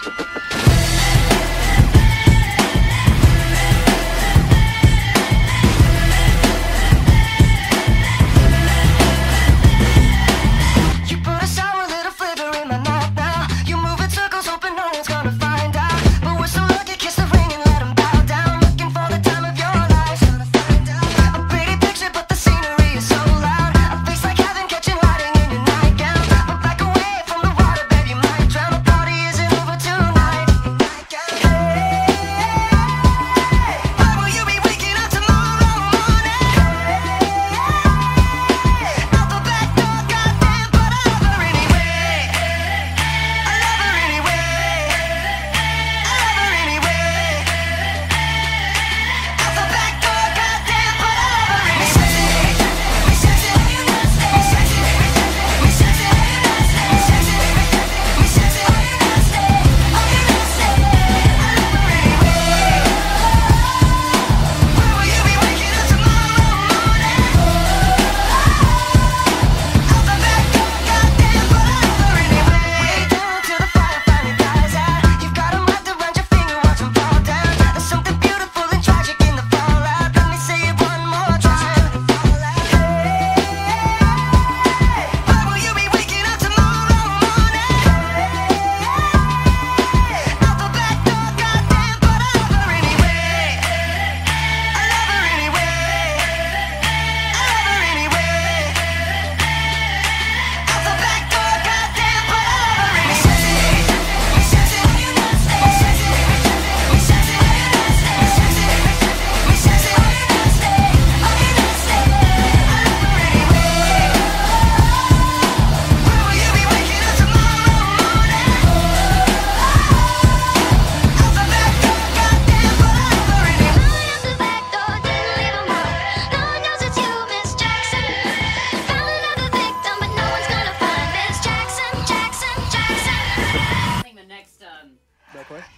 Thank you. quick.